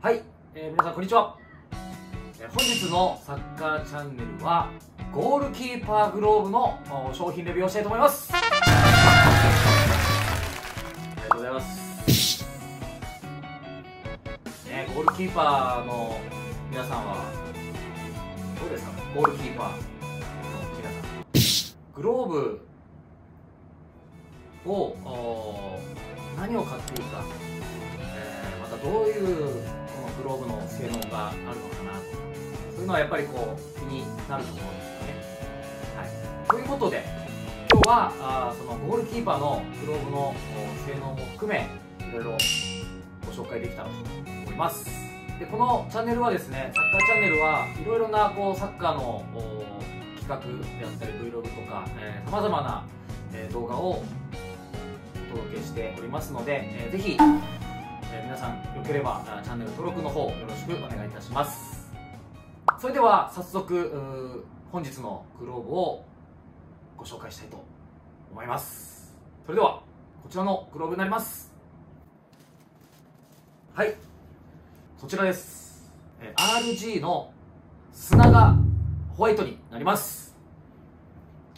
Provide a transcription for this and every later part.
はい、えー皆さんこんにちは、えー本日のサッカーチャンネルはゴールキーパーグローブの商品レビューをしたいと思います。ありがとうございます、ね、ゴールキーパーの皆さんはどうですか？ゴールキーパーの皆さん。グローブをお何を買っていいか、えーまたどういうグローブの性能があるのかなそういうのはやっぱりこう気になると思うんですよね。はい、ということで今日はあーそのゴールキーパーのグローブの性能も含めいろいろご紹介できたらと思います。でこのチャンネルはですねサッカーチャンネルはいろいろなこうサッカーの企画であったり Vlog とかさまざまな、動画をお届けしておりますので、えーぜひ、皆さんよければチャンネル登録の方よろしくお願いいたします。それでは早速本日のグローブをご紹介したいと思います。それではこちらのグローブになります。はい。こちらです。RG の砂がホワイトになります。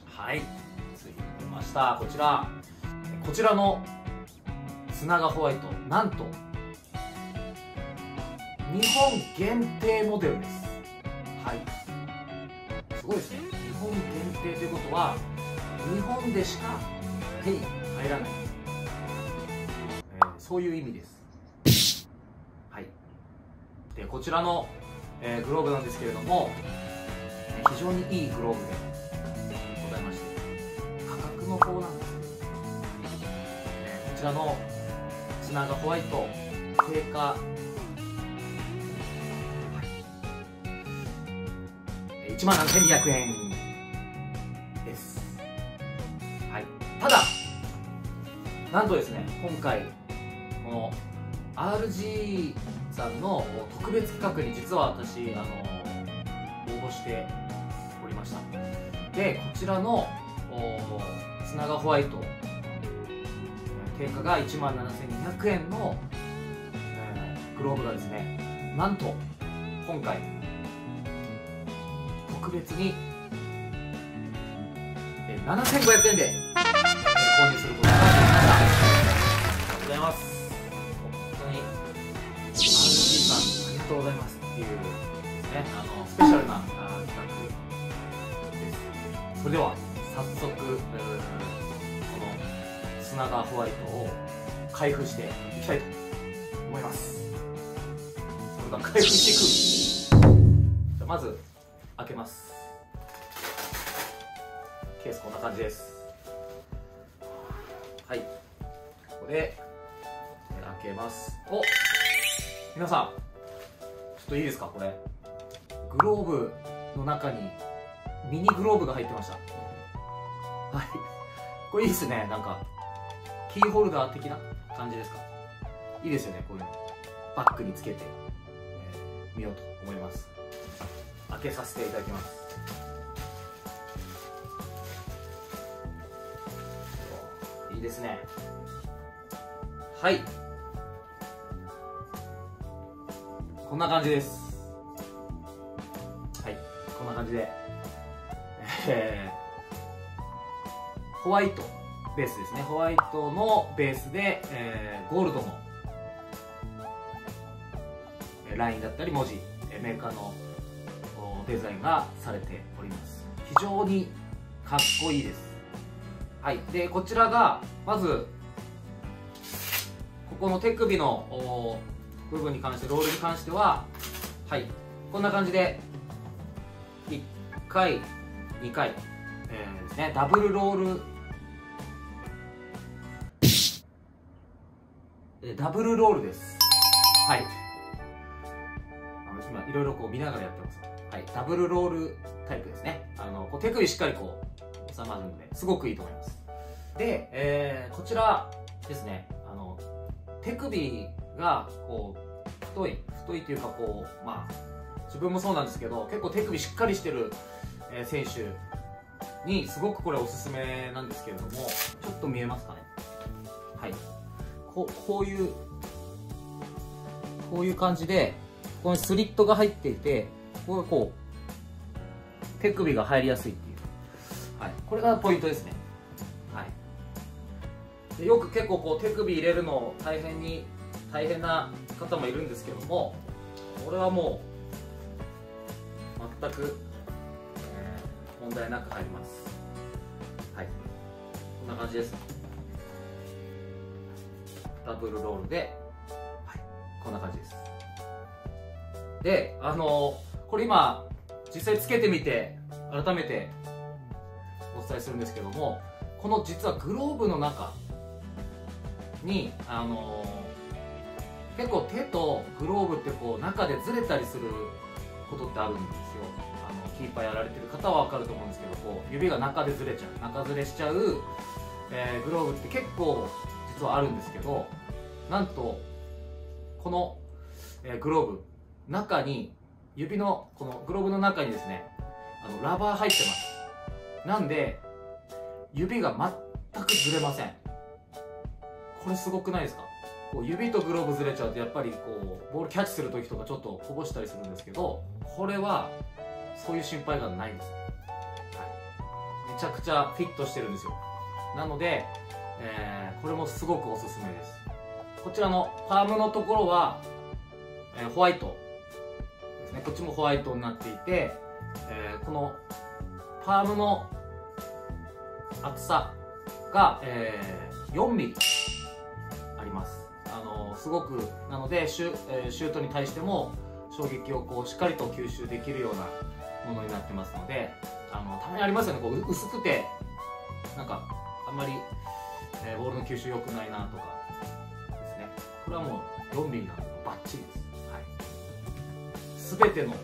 はい。ついてました。こちら。こちらの砂がホワイト。なんと日本限定モデルです。はい。すごいですね。日本限定ということは日本でしか手に入らない、えーそういう意味です。はい。でこちらの、えーグローブなんですけれども非常にいいグローブでございまして価格の方なんです。けど、えーこちらの砂がホワイト定価1万7200円。です、はい、ただなんとですね今回この RG さんの特別企画に実は私あの応募しておりました。でこちらのお砂がホワイト定価が1万7200円の、えーグローブがですねなんと今回特別に、え7500円で、え購入することができましたありがとうございます本当に RG さんありがとうございますっていうですねあのスペシャルな企画ですそれでは早速、この砂川ホワイトを開封していきたいと思いますそれでは開封していくじゃまず開けます。ケースこんな感じです。はい。ここで開けます。お皆さんちょっといいですかこれ。グローブの中にミニグローブが入ってました。はい。これいいですね。なんかキーホルダー的な感じですか。いいですよねこういうの。バッグにつけて、えー見ようと思います。けさせていただきます。いいですね。はい。こんな感じです。はい。こんな感じで。えーホワイトベースですね。ホワイトのベースで、えーゴールドのラインだったり文字。メーカーのデザインがされております。非常にかっこいいです。はい。でこちらがまずここの手首の部分に関してロールに関してははい。こんな感じで1回2回、えーですね。ダブルロール。ダブルロールです。はい。いろいろこう見ながらやってます。はい。ダブルロールタイプですね。あのこう手首しっかりこう収まるのですごくいいと思います。で、えーこちらですね。あの手首がこう太い太いというかこうまあ自分もそうなんですけど結構手首しっかりしてる、えー選手にすごくこれおすすめなんですけれどもちょっと見えますかね？はい。ここういうこういう感じでここにスリットが入っていてここがこう手首が入りやすいっていう、はい、これがポイントですね、はい、でよく結構こう手首入れるの大変に大変な方もいるんですけどもこれはもう全く、えー、問題なく入ります。はい。こんな感じです。ダブルロールで、はい、こんな感じです。であのこれ今実際つけてみて改めてお伝えするんですけどもこの実はグローブの中にあの結構手とグローブってこう中でずれたりすることってあるんですよ。あのキーパーやられてる方は分かると思うんですけどこう指が中でずれちゃう中ずれしちゃう、えー、グローブって結構実はあるんですけどなんとこの、えー、グローブ中に指のこのグローブの中にですねあのラバー入ってます。なんで指が全くずれません。これすごくないですか？こう指とグローブずれちゃうとやっぱりこうボールキャッチする時とかちょっとこぼしたりするんですけどこれはそういう心配がないんです、はい、めちゃくちゃフィットしてるんですよ。なので、えー、これもすごくおすすめです。こちらのパームのところは、えー、ホワイト。こっちもホワイトになっていて、えー、このパームの厚さが、えー、4ミリあります。あのすごくなのでシュ,、えー、シュートに対しても衝撃をこうしっかりと吸収できるようなものになってますのであのたまにありますよね。こう薄くてなんかあんまり、えー、ボールの吸収良くないなとかですね。これはもう4ミリなのでバッチリです、全ての機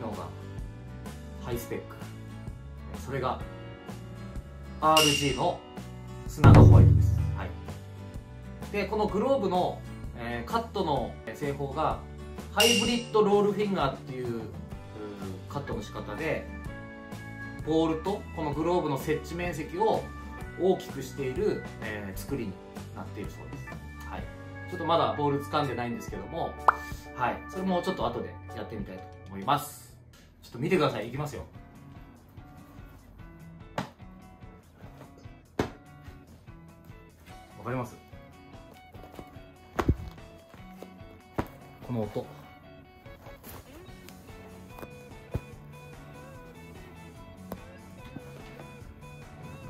能がハイスペック。それが RG の砂のホワイトです。はい。でこのグローブの、えー、カットの製法がハイブリッドロールフィンガーっていうカットの仕方でボールとこのグローブの接地面積を大きくしている、えー、作りになっているそうです、はい、ちょっとまだボール掴んでないんですけども、はい、それもちょっと後でやってみたいと思います。ちょっと見てください。いきますよ。わかります？この音。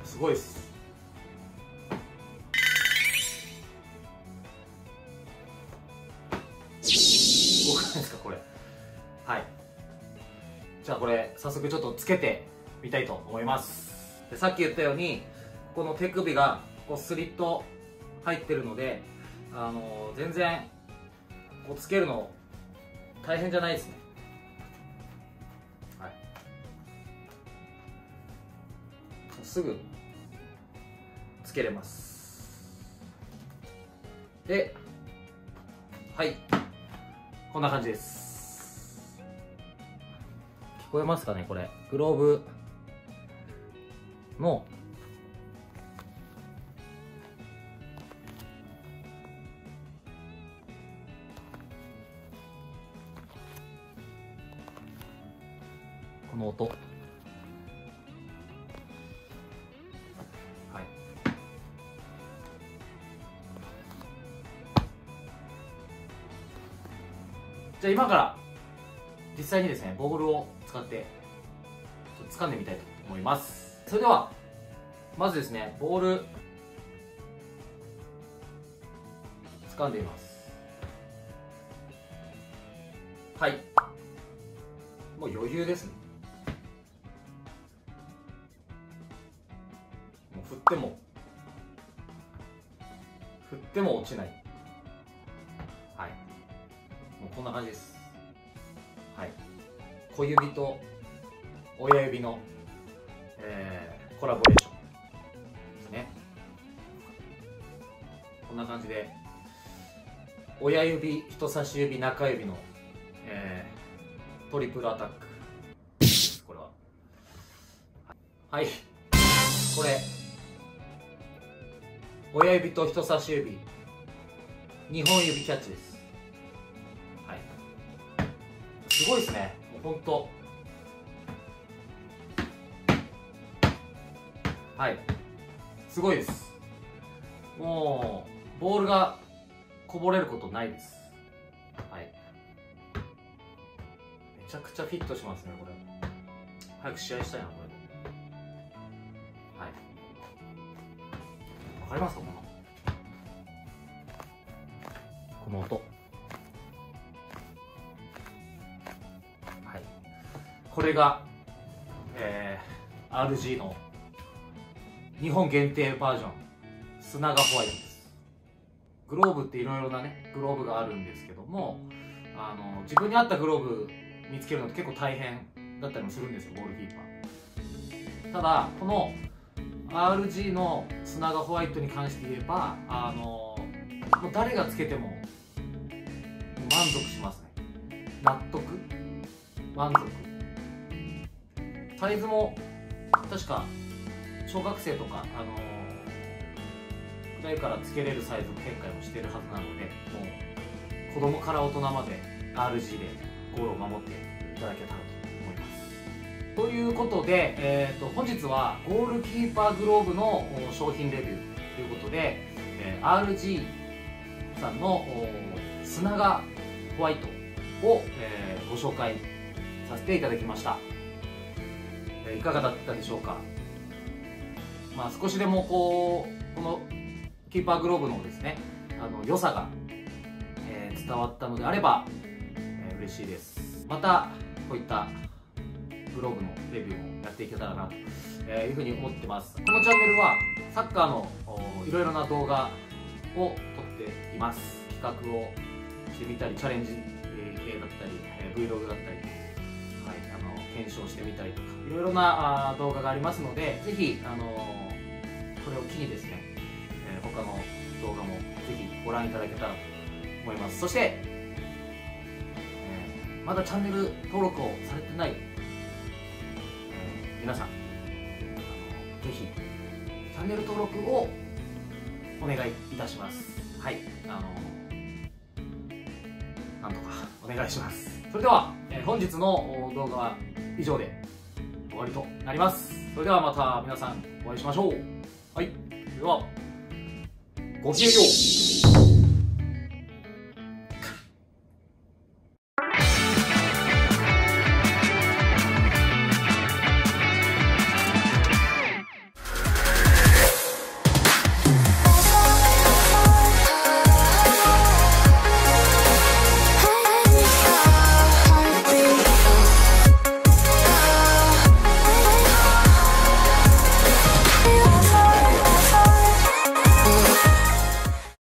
すごいです。けてみたいと思います。でさっき言ったようにこの手首がこうスリット入ってるのであの全然こうつけるの大変じゃないですね。はい。すぐつけれます。ではい。こんな感じです。聞こえますかねこれ。グローブ。のこの音。はい。じゃあ今から実際にですねボールを使って掴んでみたいと思います。それではまずですねボール掴んでみます。はい。もう余裕ですね。もう振っても振っても落ちない。はい。もうこんな感じです。はい。小指と親指の、えー、コラボレーションですね。こんな感じで親指人差し指中指の、えー、トリプルアタック。これは。はい。これ親指と人差し指。2本指キャッチです。はい。すごいですね。本当。はい。すごいです。もうボールがこぼれることないです。はい。めちゃくちゃフィットしますねこれ。早く試合したいなこれ。はい。わかりますかこの。この音。これがえー、RG の日本限定バージョン砂がホワイトです。グローブっていろいろなねグローブがあるんですけどもあの自分に合ったグローブ見つけるのって結構大変だったりもするんですよゴールキーパー。ただこの RG の砂がホワイトに関して言えばあのもう誰がつけても満足しますね。納得？満足。サイズも確か小学生とか、あのー、くらいからつけれるサイズの変化もしてるはずなのでもう子供から大人まで RG でゴールを守っていただけたらと思います。ということで、えーと、本日はゴールキーパーグローブの商品レビューということで、えー、RG さんの砂がホワイトを、えー、ご紹介させていただきました、いかがだったでしょうか？まあ、少しでもこうこのキーパーグローブのですねあの良さが、えー、伝わったのであれば、えー、嬉しいです。またこういったグローブのレビューもやっていけたらなというふうに思ってます。このチャンネルはサッカーのいろいろな動画を撮っています。企画をしてみたりチャレンジ系だったり、Vlog だったり検証してみたりとかいろいろなあ動画がありますのでぜひ、あのこれを機にですね、えー、他の動画もぜひご覧いただけたらと思います。そして、えー、まだチャンネル登録をされてない、えー、皆さん、あのぜひチャンネル登録をお願いいたします。はいあのなんとかお願いします。それでは、えー、本日の動画は以上で終わりとなります。それではまた皆さんお会いしましょう。はい。ではごきげんよう。